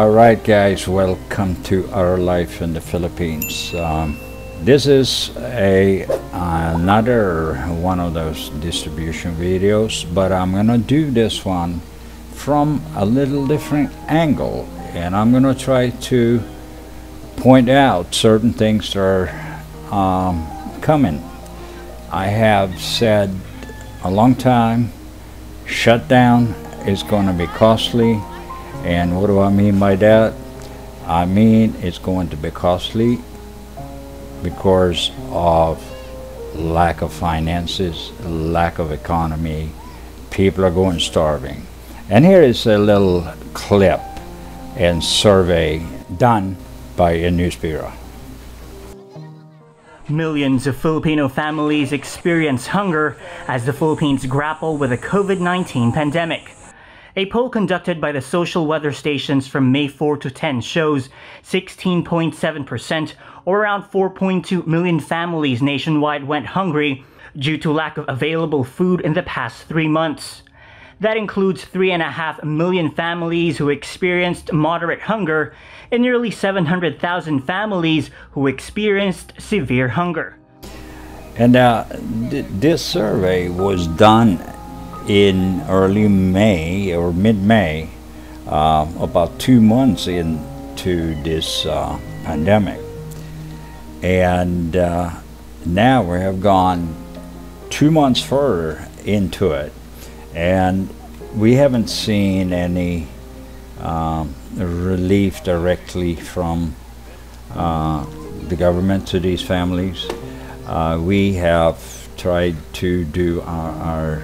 All right, guys, welcome to Our Life in the Philippines. Um, this is a another one of those distribution videos, but I'm gonna do this one from a little different angle, and I'm gonna try to point out certain things that are um, coming. I have said a long time, shutdown is to be costly and what do I mean by that? I mean it's going to be costly because of lack of finances, lack of economy. People are going starving. And here is a little clip and survey done by a news bureau. Millions of Filipino families experience hunger as the Philippines grapple with the COVID-19 pandemic. A poll conducted by the social weather stations from May 4 to 10 shows 16.7% or around 4.2 million families nationwide went hungry due to lack of available food in the past three months. That includes 3.5 million families who experienced moderate hunger and nearly 700,000 families who experienced severe hunger. And uh, th this survey was done in early May or mid-May, uh, about two months into this uh, pandemic. And uh, now we have gone two months further into it, and we haven't seen any um, relief directly from uh, the government to these families. Uh, we have tried to do our, our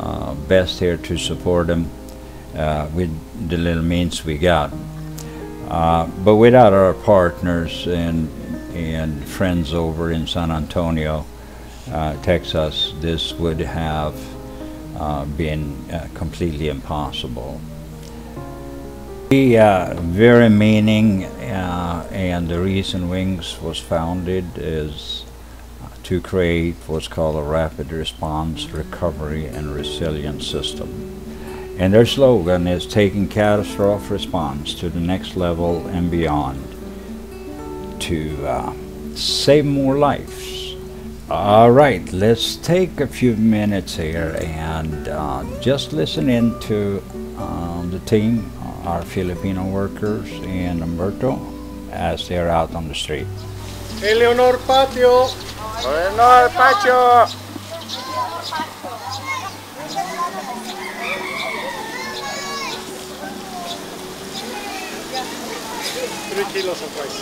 uh, best here to support them uh, with the little means we got. Uh, but without our partners and and friends over in San Antonio, uh, Texas, this would have uh, been completely impossible. The very meaning and the reason Wings was founded is to create what's called a rapid response, recovery, and resilience system. And their slogan is taking catastrophe response to the next level and beyond to uh, save more lives. All right, let's take a few minutes here and uh, just listen in to uh, the team, our Filipino workers and Umberto as they're out on the street. Eleonor Patio Eleanor Pacho. Three kilos of rice.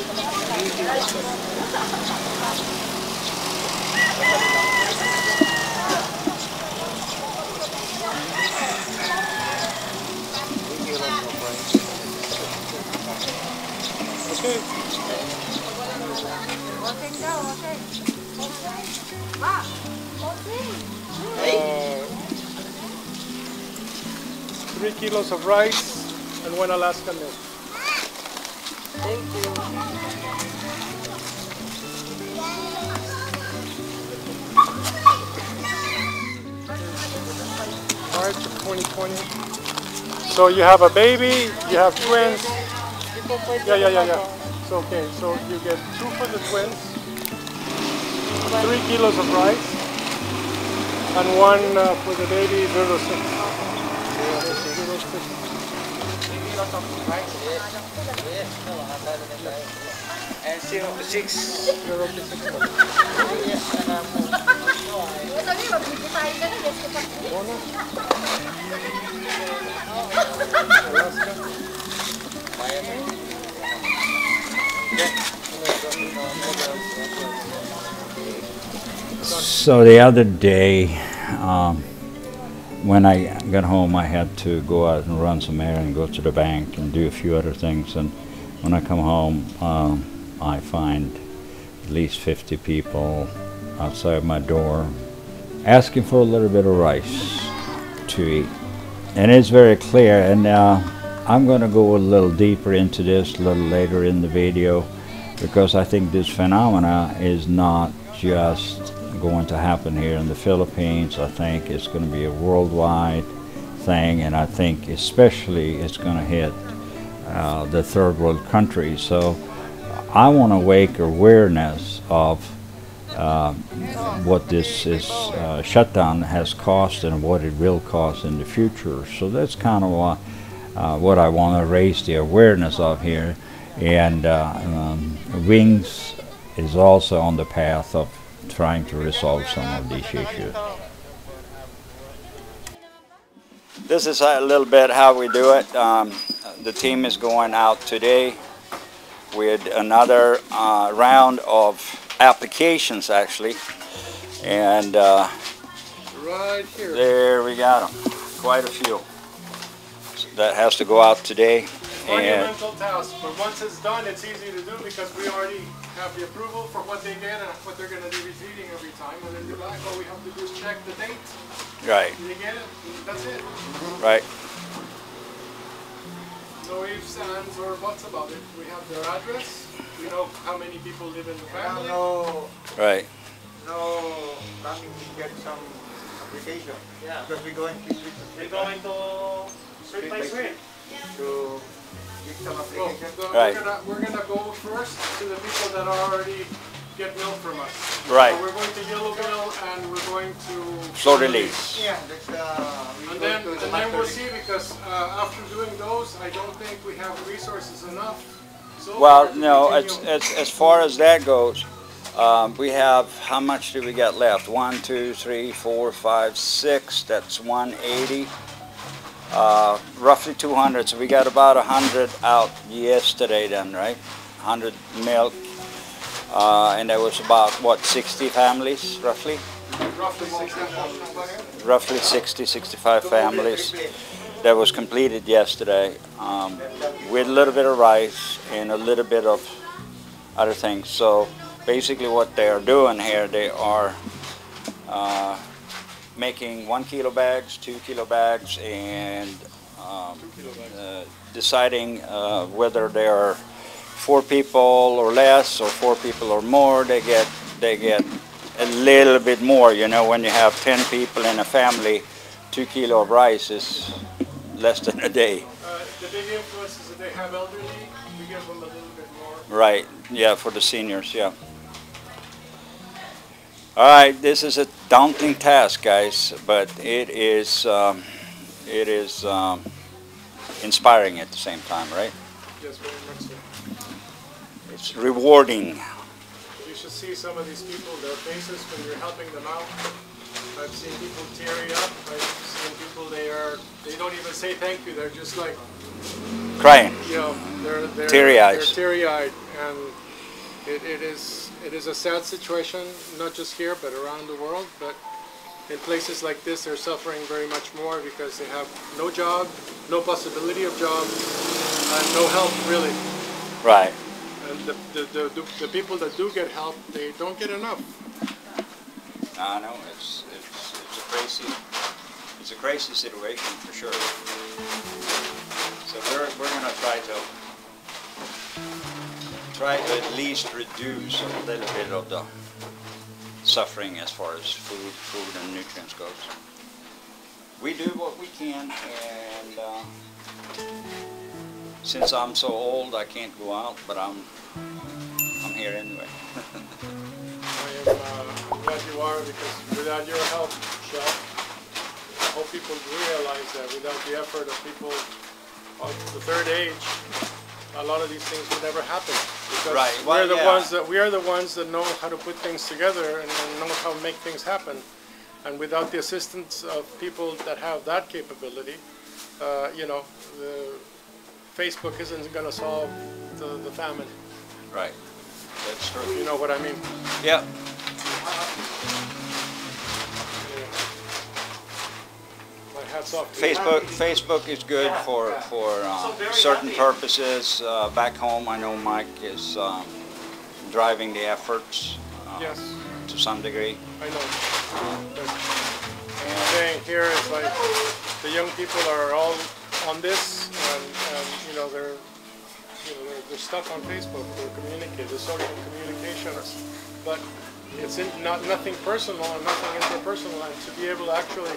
Kilos of rice and one Alaska milk. Thank you. March of 2020. So you have a baby, you have twins. Yeah, yeah, yeah, yeah. So okay, so you get two for the twins, three kilos of rice, and one uh, for the baby, zero six. To six. So the other day, um, when I got home, I had to go out and run some errands and go to the bank and do a few other things. And when I come home, um, I find at least 50 people outside my door asking for a little bit of rice to eat. And it's very clear, and uh, I'm going to go a little deeper into this a little later in the video because I think this phenomena is not just going to happen here in the Philippines. I think it's going to be a worldwide thing, and I think especially it's going to hit uh, the third world countries. So I want to wake awareness of uh, what this is, uh, shutdown has cost and what it will cost in the future. So that's kind of what, uh, what I want to raise the awareness of here. And uh, um, Wings is also on the path of trying to resolve some of these issues. This is a little bit how we do it. Um, the team is going out today with another uh, round of applications actually. And uh, Right here. there we got them, quite a few. So that has to go out today. And Monumental task, but once it's done, it's easy to do because we already have the approval for what they get and what they're gonna be repeating every time. And then you're like, all we have to do is check the date, right, you get it, that's it. right, No ifs, ands, or buts about it. We have their address, we know how many people live in the family. No, right. no, coming to get some application. Yeah. Because we're going to, We're going to street by street. to get some Well, application. the- Right. we're gonna, we're gonna go first to the people that already get milk from us. Right. So we're going to Yellow Bill and we're going to. Floor release. Yeah, that's, uh, And then, and the then we'll see, because, uh, after doing those, I don't think we have resources enough. so Well, to no, as, as, as far as that goes, um, we have, how much do we got left? One, two, three, four, five, six, that's one eighty. Uh, roughly two hundred, so we got about hundred out yesterday then, right? Hundred milk, uh, and there was about, what, sixty families, roughly? Roughly 60, 65 families that was completed yesterday, um, with a little bit of rice and a little bit of other things. So basically what they are doing here, they are uh, making one kilo bags, two kilo bags, and um, uh, deciding uh, whether they are four people or less or four people or more, they get, they get a little bit more, you know, when you have 10 people in a family, two kilo of rice is less than a day. Uh, the big influence is that they have elderly, we give them a little bit more. Right, yeah, for the seniors, yeah. All right, this is a daunting task, guys, but it is, um, it is um, inspiring at the same time, right? Yes, very much so. It's rewarding. You should see some of these people, their faces when you're helping them out. I've seen people teary up. I've seen people they are they don't even say thank you. They're just like Crying. you know they're they're Teary eyes. They're teary eyed, and it, it is it is a sad situation, not just here but around the world. But in places like this, they're suffering very much more because they have no job, no possibility of job, and no help really. Right. And the, the, the, the, the people that do get help, they don't get enough. I know, it's, it's, it's a crazy, it's a crazy situation for sure. So we're, we're gonna try to, try to at least reduce a little bit of the suffering as far as food, food and nutrients goes. We do what we can and, uh, since I'm so old, I can't go out, but I'm, I'm here anyway. I am uh, glad you are because without your help, Kjell, I hope people realize that without the effort of people of the third age, a lot of these things would never happen. Because Right, well, we're the yeah. ones that we are the ones that know how to put things together and and know how to make things happen. And without the assistance of people that have that capability, uh, you know, the Facebook isn't going to solve the, the famine. Right, that's true. You know what I mean? Yeah, My hat's off to you. Facebook, Facebook is good for, for uh, certain purposes. Uh, Back home, I know Mike is um, driving the efforts uh, Yes, to some degree. I know. But I'm saying here is like, the young people are all on this and, and, you know, they're, you know, they're, they're stuck on Facebook, they're communicating, they're social communication, But it's in, not, nothing personal and nothing interpersonal and to be able to actually,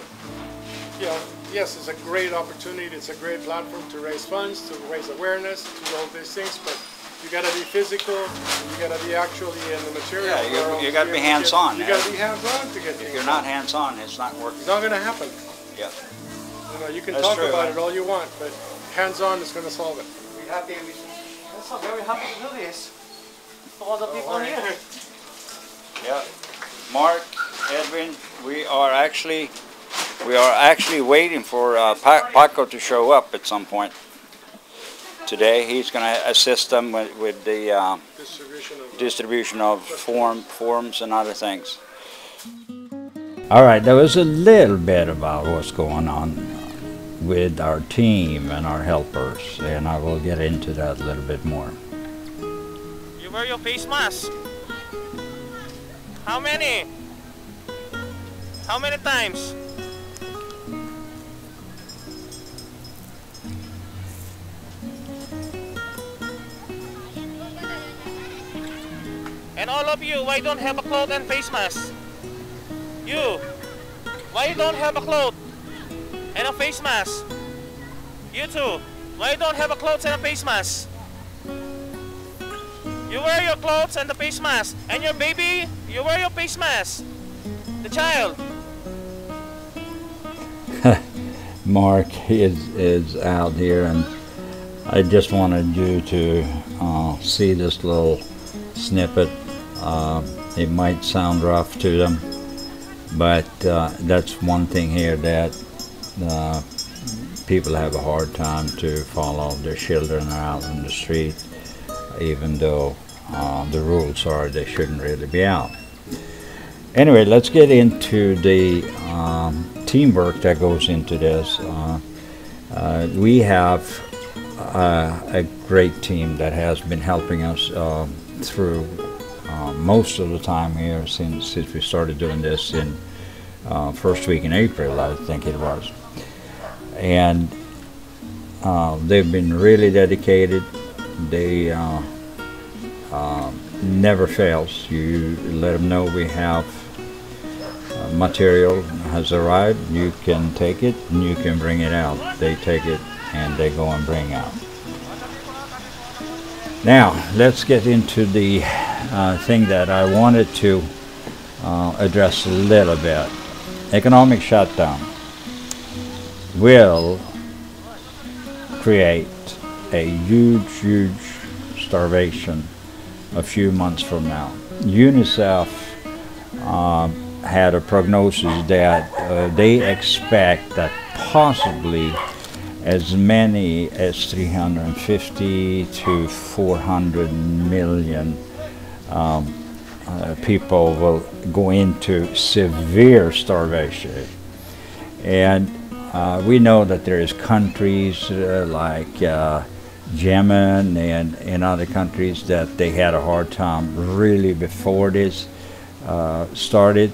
you know, yes, it's a great opportunity. It's a great platform to raise funds, to raise awareness, to do all these things. But you got to be physical. You got to be actually in the material. Yeah, you- you gotta be be able to get- hands-on, You got to eh? be hands-on to get. If you're not hands-on, it's not working. It's not going to happen. Yeah. You know, you can That's talk true, about huh? it all you want, but hands-on is going to solve it. We happy. We, we're so very happy to do this. For all the people alright. here. Yeah. Mark, Edwin, we are actually, we are actually waiting for uh, Pa- Paco to show up at some point today. He's going to assist them with, with the uh, Distribution of. distribution of form, forms and other things. All right, there was a little bit about what's going on with our team and our helpers, and I will get into that a little bit more. You wear your face mask. How many? How many times? And all of you, why don't have a cloth and face mask? You, why don't have a cloth and a face mask? You too, why don't have a clothes and a face mask? You wear your clothes and the face mask. And your baby, you wear your face mask. The child. Mark is is out here, and I just wanted you to uh, see this little snippet. Uh, it might sound rough to them, but uh, that's one thing here that uh, people have a hard time to follow. Their children are out in the street, even though uh, the rules are they shouldn't really be out. Anyway, let's get into the um, teamwork that goes into this. Uh, uh, we have a great team that has been helping us through uh, most of the time here since since we started doing this in uh, first week in April, I think it was, and uh, they've been really dedicated. They uh, uh, never fails. You let them know we have material has arrived. You can take it and you can bring it out. They take it and they go and bring out. Now let's get into the uh, thing that I wanted to uh, address a little bit. Economic shutdown will create a huge, huge starvation a few months from now. UNICEF um, had a prognosis that uh, they expect that possibly as many as 350 to 400 million um, uh, people will go into severe starvation. And uh, we know that there is countries uh, like uh, Yemen and, and other countries that they had a hard time really before this uh, started.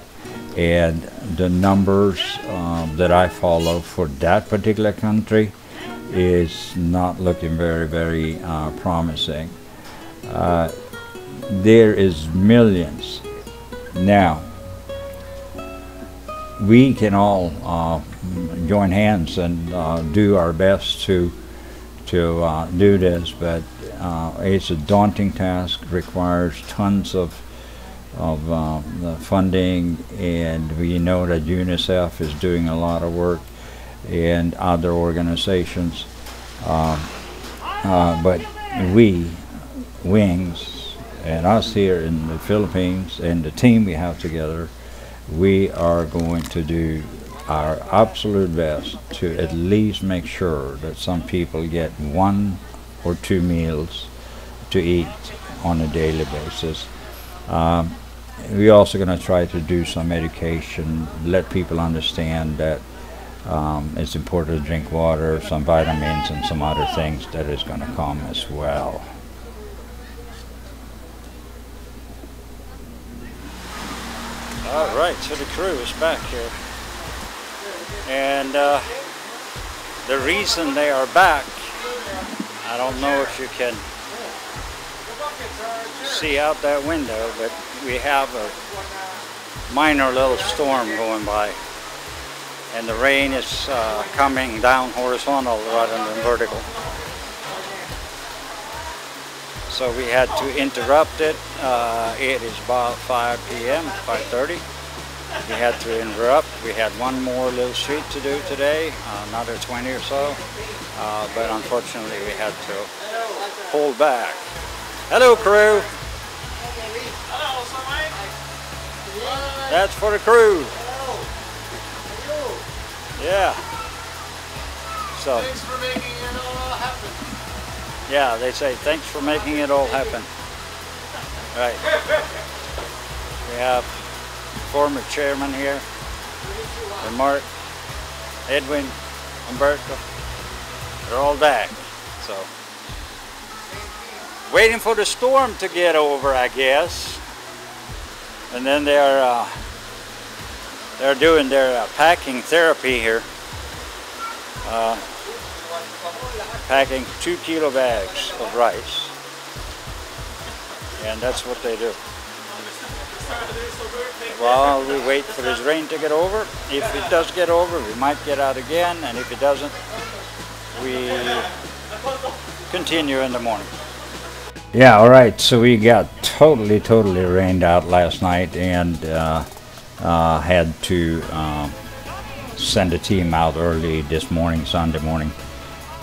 And the numbers um, that I follow for that particular country is not looking very, very uh, promising. There is millions. Now, we can all uh, join hands and uh, do our best to to uh, do this, but uh, it's a daunting task. Requires tons of of uh, funding, and we know that UNICEF is doing a lot of work, and other organizations. Uh, but we, Wings, and us here in the Philippines, and the team we have together, we are going to do our absolute best to at least make sure that some people get one or two meals to eat on a daily basis. Um, we're also going to try to do some education, let people understand that um, it's important to drink water, some vitamins, and some other things that is going to come as well. All right, so the crew is back here. And uh, the reason they are back, I don't know if you can see out that window, but we have a minor little storm going by. and the rain is uh, coming down horizontal rather than vertical. So we had to interrupt it. Uh, it is about 5 p.m., 5.30. We had to interrupt. We had one more little street to do today, uh, another 20 or so. Uh, but unfortunately we had to hold back. Hello crew! That's for the crew. Yeah. So, Thanks for making it. Yeah, they say thanks for making it all happen. Right. We have former chairman here, and Mark, Edwin, Umberto. They're all back. So, waiting for the storm to get over, I guess. And then they are uh, they're doing their uh, packing therapy here. Uh, packing two kilo bags of rice. And that's what they do. While we wait for this rain to get over, if it does get over, we might get out again, and if it doesn't, we continue in the morning. Yeah, all right. So we got totally, totally rained out last night, and uh, uh, had to um, send a team out early this morning, Sunday morning,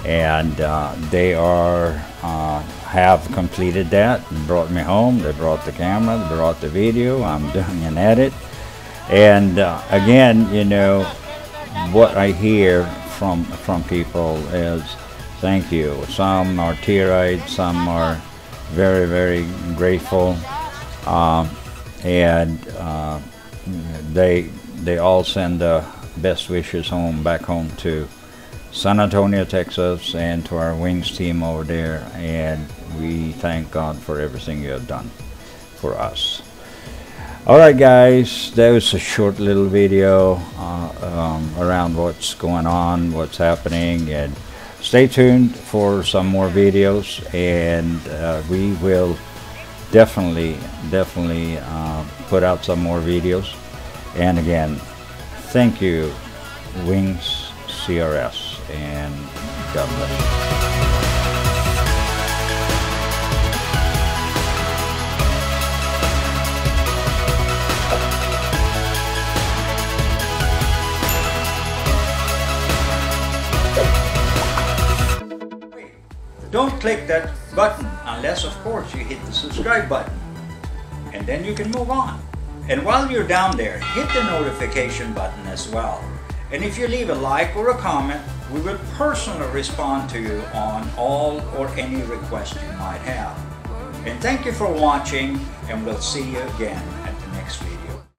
and uh, they are uh, have completed that and brought me home. They brought the camera, they brought the video. I'm doing an edit, and uh, again, you know, what I hear from from people is thank you. Some are tear-eyed, some are very, very grateful, um, and uh, they they all send the best wishes home back home to San Antonio, Texas, and to our wings team over there. And we thank God for everything you have done for us. All right, guys, that was a short little video uh, um, around what's going on, what's happening, and stay tuned for some more videos. And uh, we will definitely, definitely uh, put out some more videos. And again, thank you, Wings CRS, and God bless. Don't click that button unless, of course, you hit the subscribe button. And then you can move on. And while you're down there, hit the notification button as well. And if you leave a like or a comment, we will personally respond to you on all or any request you might have. And thank you for watching, and we'll see you again at the next video.